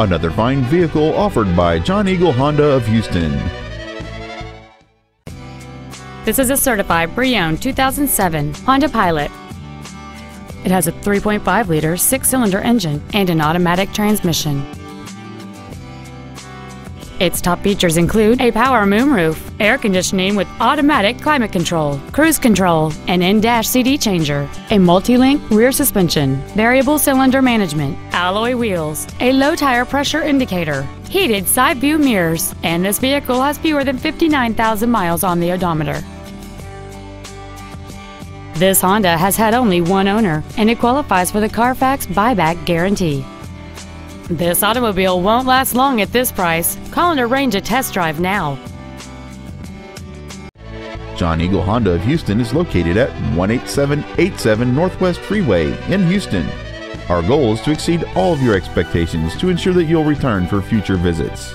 Another fine vehicle offered by John Eagle Honda of Houston. This is a certified pre-owned 2007 Honda Pilot. It has a 3.5-liter six-cylinder engine and an automatic transmission. Its top features include a power moonroof, air conditioning with automatic climate control, cruise control, an in-dash CD changer, a multi-link rear suspension, variable cylinder management, alloy wheels, a low tire pressure indicator, heated side view mirrors, and this vehicle has fewer than 59,000 miles on the odometer. This Honda has had only one owner, and it qualifies for the Carfax buyback guarantee. This automobile won't last long at this price. Call and arrange a test drive now. John Eagle Honda of Houston is located at 18787 Northwest Freeway in Houston. Our goal is to exceed all of your expectations to ensure that you'll return for future visits.